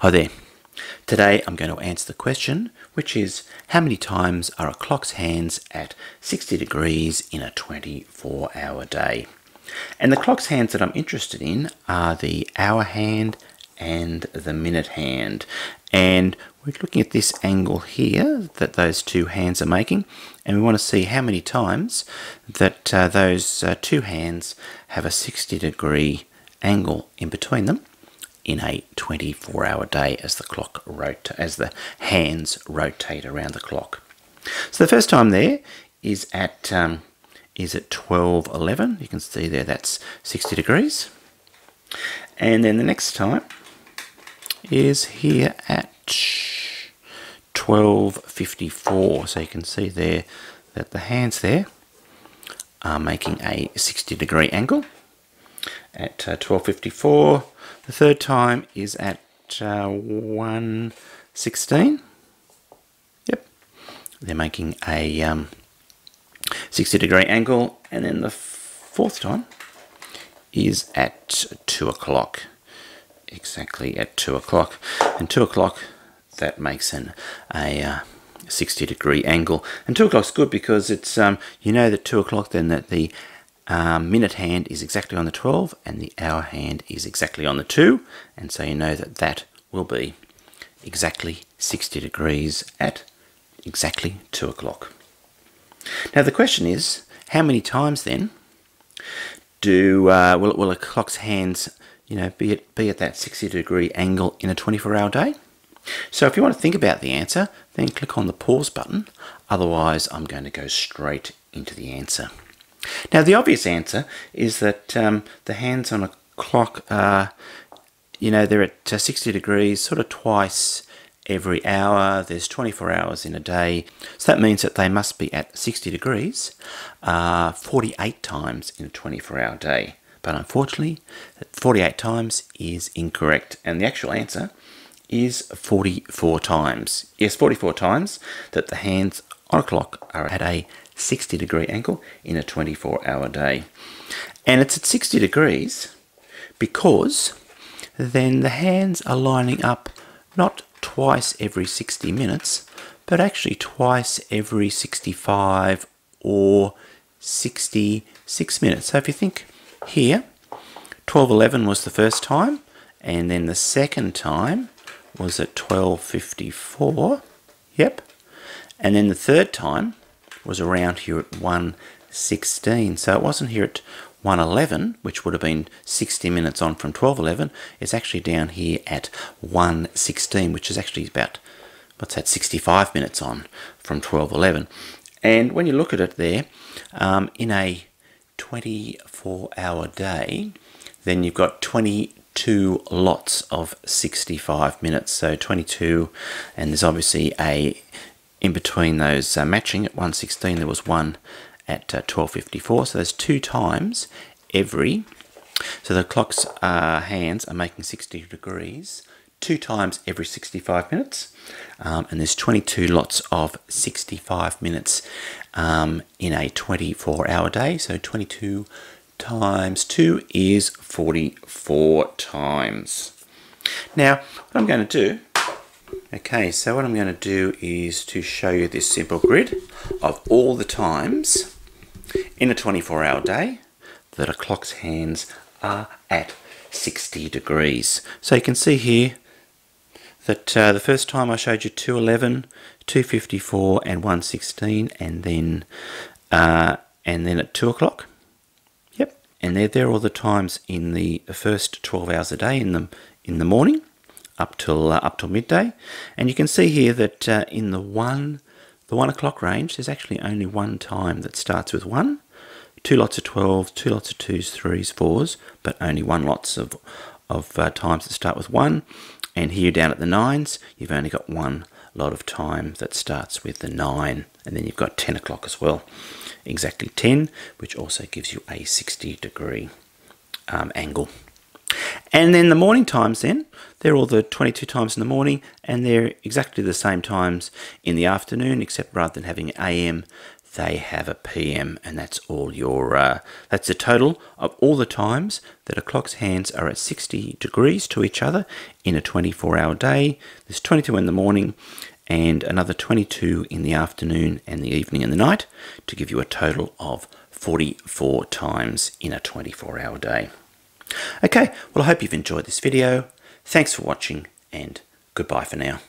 Hi there. Today I'm going to answer the question, which is how many times are a clock's hands at 60 degrees in a 24 hour day? And the clock's hands that I'm interested in are the hour hand and the minute hand. And we're looking at this angle here that those two hands are making, and we want to see how many times that uh, those uh, two hands have a 60 degree angle in between them in a 24 hour day as the clock rota- as the hands rotate around the clock. So the first time there is at um, is at 12:11. You can see there that's 60 degrees. And then the next time is here at 12.54 so you can see there that the hands there are making a 60 degree angle at uh, 12.54 the third time is at uh, 1.16 yep. They're making a um, 60 degree angle and then the fourth time is at 2 o'clock. Exactly at 2 o'clock. And 2 o'clock that makes an a uh, 60 degree angle. And 2 o'clock's good because it's um, you know that 2 o'clock then that the um, minute hand is exactly on the 12 and the hour hand is exactly on the 2 and so you know that that will be exactly 60 degrees at exactly 2 o'clock. Now the question is how many times then do uh, will, will a clock's hands you know, be at, be at that 60 degree angle in a 24 hour day? So if you want to think about the answer, then click on the pause button. Otherwise, I'm going to go straight into the answer. Now, the obvious answer is that um, the hands on a clock are, you know, they're at uh, 60 degrees sort of twice every hour. There's 24 hours in a day. So that means that they must be at 60 degrees uh, 48 times in a 24 hour day. But unfortunately, 48 times is incorrect. And the actual answer is 44 times. Yes, 44 times that the hands on a clock are at a 60 degree angle in a 24 hour day. And it's at 60 degrees because then the hands are lining up not twice every 60 minutes, but actually twice every 65 or 66 minutes. So if you think here, 12.11 was the first time, and then the second time was at 12.54. Yep. And then the third time was around here at 1.16. So it wasn't here at 1.11, which would have been 60 minutes on from 12.11. It's actually down here at 1.16, which is actually about, what's that, 65 minutes on from 12.11. And when you look at it there, um, in a 24 hour day, then you've got 22 lots of 65 minutes. So 22, and there's obviously a in between those uh, matching at 116, there was one at uh, 1254. So there's two times every. So the clock's uh, hands are making 60 degrees two times every 65 minutes, um, and there's 22 lots of 65 minutes um, in a 24 hour day. So 22 times 2 is 44 times. Now, what I'm going to do, okay, so what I'm going to do is to show you this simple grid of all the times in a 24 hour day that a clock's hands are at 60 degrees. So you can see here that uh, the first time I showed you 211, 254 and 116 and then uh, and then at 2 o'clock. Yep, and they're there all the times in the first 12 hours a day in the, in the morning up till uh, up till midday. And you can see here that uh, in the 1 the 1 o'clock range there's actually only one time that starts with 1 two lots of 12s, two lots of 2s, 3s, 4s, but only one lots of, of uh, times that start with 1. And here down at the nines, you've only got one lot of time that starts with the 9 and then you've got 10 o'clock as well exactly 10 which also gives you a 60 degree um, angle and then the morning times then they're all the 22 times in the morning and they're exactly the same times in the afternoon except rather than having am they have a PM, and that's all your. Uh, that's the total of all the times that a clock's hands are at 60 degrees to each other in a 24-hour day. There's 22 in the morning, and another 22 in the afternoon and the evening and the night to give you a total of 44 times in a 24-hour day. Okay, well I hope you've enjoyed this video. Thanks for watching, and goodbye for now.